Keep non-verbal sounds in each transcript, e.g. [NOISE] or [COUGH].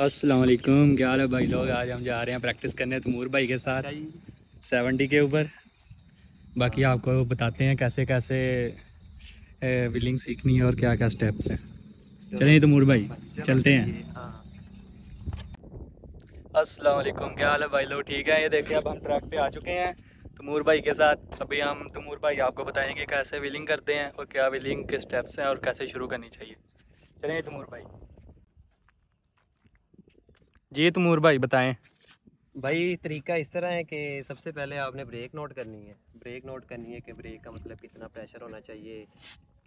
अस्सलाम वालेकुम क्या हाल है भाई लोग? आज हम जा रहे हैं प्रैक्टिस करने तमूर भाई के साथ। सेवेंटी के ऊपर। बाकी आपको बताते हैं कैसे कैसे विलिंग सीखनी है और क्या क्या स्टेप्स हैं। चलिए तमूर भाई चलते हैं। अस्सलाम वालेकुम क्या हाल है भाई लोग? ठीक है? ये देखिए अब हम ट्रैक पे आ चुके हैं तमूर भाई के साथ। अभी हम तमूर भाई आपको बताएँगे कैसे विलिंग करते हैं और क्या विलिंग के स्टेप्स हैं और कैसे शुरू करनी चाहिए। चलिए तमूर भाई। जी तमूर भाई बताएँ। भाई तरीका इस तरह है कि सबसे पहले आपने ब्रेक नोट करनी है। ब्रेक नोट करनी है कि ब्रेक का मतलब कितना प्रेशर होना चाहिए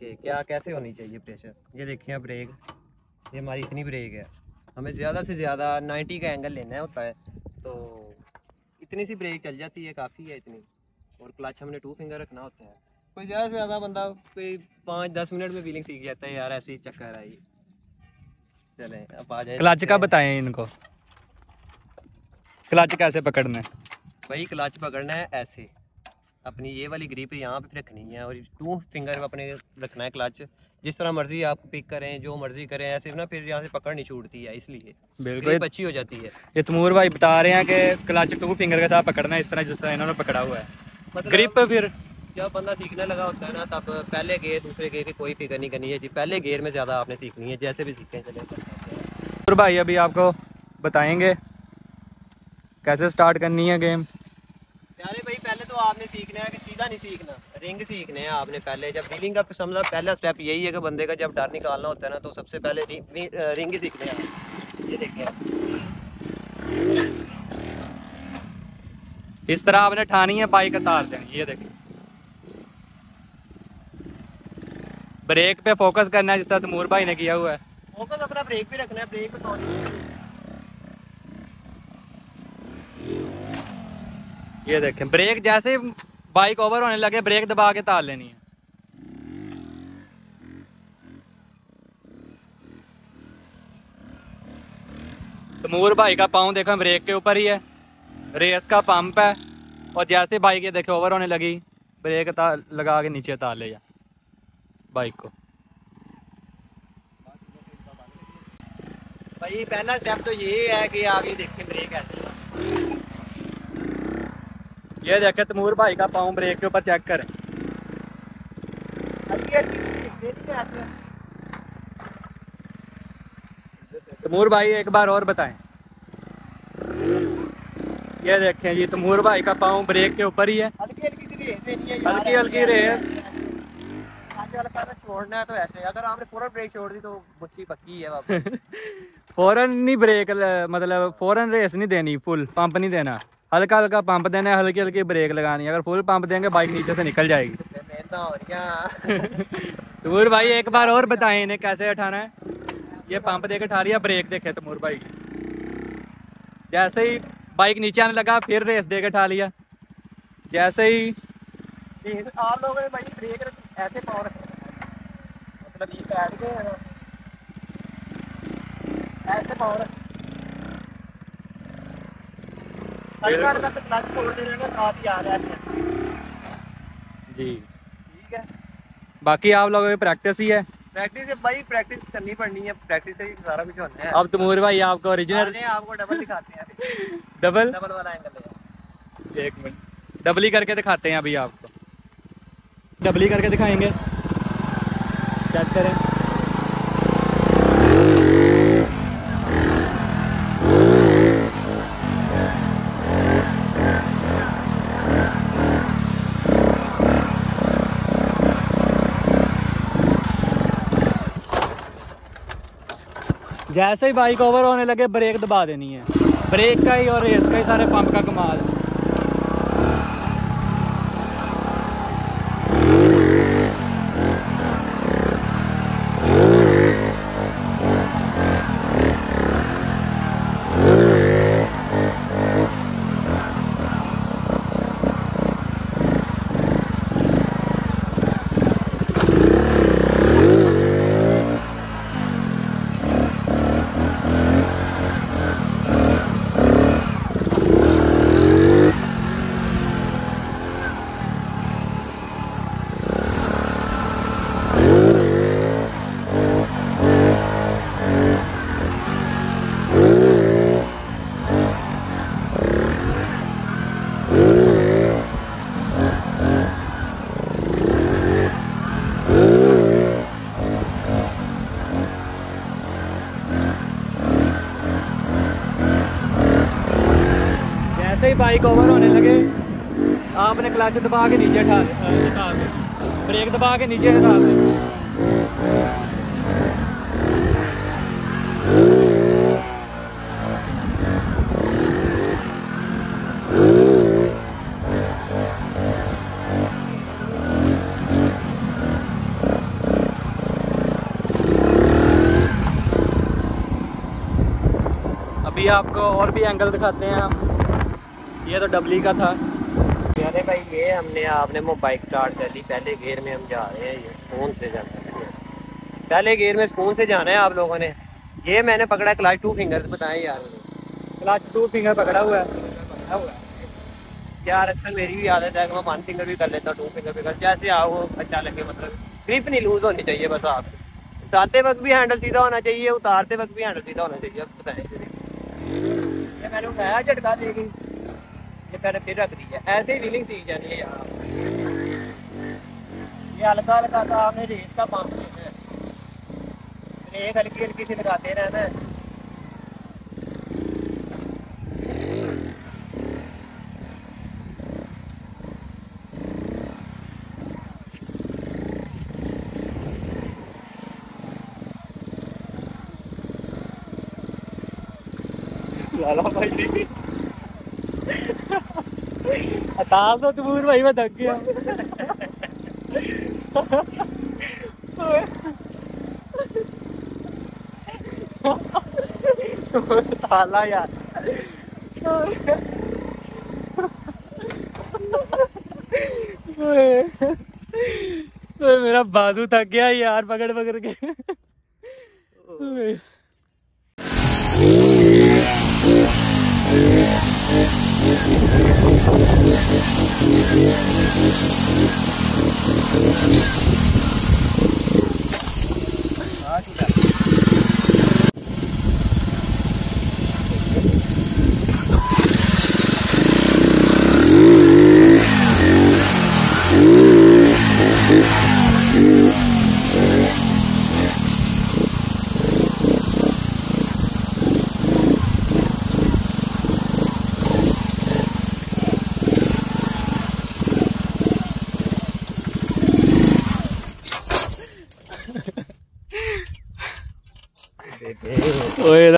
कि क्या कैसे होनी चाहिए प्रेशर ये देखिए ब्रेक ये हमारी इतनी ब्रेक है। हमें ज़्यादा से ज़्यादा 90 का एंगल लेना होता है तो इतनी सी ब्रेक चल जाती है काफ़ी है इतनी। और क्लच हमने टू फिंगर रखना होता है। कोई ज़्यादा से ज़्यादा बंदा कोई पाँच दस मिनट में फीलिंग सीख जाता है यार ऐसे ही चक्कर आई चलें अब आ जाए क्लच का बताएँ इनको। क्लच कैसे पकड़ना है? भाई क्लच पकड़ना है ऐसे। अपनी ये वाली ग्रिप यहाँ पे रखनी है और टू फिंगर अपने रखना है क्लच। जिस तरह मर्ज़ी आप पिक करें जो मर्ज़ी करें ऐसे ना फिर यहाँ से पकड़ नहीं छूटती है इसलिए। बिल्कुल। अच्छी हो जाती है। ये तमूर भाई बता रहे हैं कि क्लच टू फिंगर के साथ पकड़ना है इस तरह जिस तरह इन्होंने पकड़ा हुआ है। मतलब ग्रिप फिर? जब बंदा सीखने लगा होता है ना तब पहले गेयर दूसरे गेयर की कोई फ़िक्र नहीं करनी है जी। पहले गेयर में ज़्यादा आपने सीखनी है जैसे भी सीखें चले। भाई अभी आपको बताएँगे कैसे स्टार्ट करनी है गेम प्यारे भाई पहले तो आपने सीखना है कि सीधा नहीं सीखना। रिंग सीखने हैं आपने पहले। जब डीलिंग का समझा पहला स्टेप यही है कि बंदे का जब डर निकालना होता है ना तो सबसे पहले रिंग सीखने हैं। ये देखिए इस तरह आपने ठानी है बाइक तार देनी ये देखिए। ब्रेक पे फोकस करना है जिस तरह तमूर भाई ने किया हुआ है। फोकस अपना ब्रेक पे रखना है ब्रेक पे ये देखें ब्रेक जैसे बाइक ओवर होने लगे ब्रेक दबा के तार लेनी है। तमूर भाई का पाँव देखो ब्रेक के ऊपर ही है। रेस का पंप है, और जैसे बाइक ये देखे ओवर होने लगी ब्रेक तार लगा के नीचे तार ले जा बाइक को। भाई, पहला स्टेप तो ये है कि आप देखें ब्रेक ऐसे। ये देखे तमूर भाई का पाँव ब्रेक के ऊपर चेक करें। तमूर भाई एक बार और बताएँ। ये देखें जी तमूर भाई का पाँव ब्रेक के ऊपर ही है। हल्की हल्की रेस। छोड़ना है तो ऐसे अगर आपने पूरा ब्रेक छोड़ दी तो मुच्छी पक्की है फ़ौरन [LAUGHS] नहीं ब्रेक मतलब फ़ौरन रेस नहीं देनी फुल पंप नहीं देना। हल्का हल्का पंप देना है हल्की हल्की ब्रेक लगानी है। अगर फुल पंप देंगे बाइक नीचे से निकल जाएगी। [LAUGHS] तमूर [LAUGHS] भाई एक बार और बताएँ इन्हें कैसे उठाना है। ये पंप देके उठा लिया ब्रेक देखे तमूर भाई। जैसे ही बाइक नीचे आने लगा फिर रेस दे के उठा लिया। जैसे ही आप लोगों ने भाई ब्रेक ऐसे पावर मतलब ये बैठ गए ऐसे पावर जी। ठीक है। बाकी आप लोगों की प्रैक्टिस ही है? प्रैक्टिस भाई प्रैक्टिस करनी पड़नी है। प्रैक्टिस से ही सारा कुछ होना है। अब तमूर भाई आपको ओरिजिनल आपको डबल दिखाते हैं। डबल डबल वाला एंगल है। एक मिनट। डबली करके दिखाते हैं अभी आपको। डबली करके दिखाएँगे। चेक करें। जैसे ही बाइक ओवर होने लगे ब्रेक दबा देनी है। ब्रेक का ही और रेस का ही सारे पंप का कमाल। जैसे ही बाइक ओवर होने लगे। आपने क्लच दबा के नीचे दे ब्रेक दबा के नीचे हटा दे अभी आपको और भी एंगल दिखाते हैं हम। ये तो डबली का था। अरे भाई, ये हमने, आपने वो बाइक स्टार्ट कर ली। पहले गेयर में हम जा रहे हैं, ये सुकून से जाना है? पहले गेयर में सुकून से जाना है आप लोगों ने? ये मैंने पकड़ा क्लाच टू फिंगर्स बताए यार। क्लच टू फिंगर पकड़ा हुआ है। पकड़ा हुआ है। यार अक्सर मेरी भी आदत है कि मैं वन फिंगर भी कर लेता हूँ टू फिंगर भी कर। जैसे आओ अच्छा लगे मतलब ग्रिप नहीं लूज होनी चाहिए, बस आप। उतारते वक्त भी हैंडल सीधा होना चाहिए, उतारते वक्त भी हैंडल सीधा होना चाहिए, अब बताएँ। मैंने उठाया, झटका देगी ये फिर रख दी है ऐसे ही व्हीलिंग सीख जानी है यार। ये हल्का हल्का सा आपने रेस का पंप लेना है। ब्रेक हल्की हल्की सी लगाते रहना है लाला भाई। मेरा बाजू थक गया यार पकड़ पकड़ के। Thank you. Oye,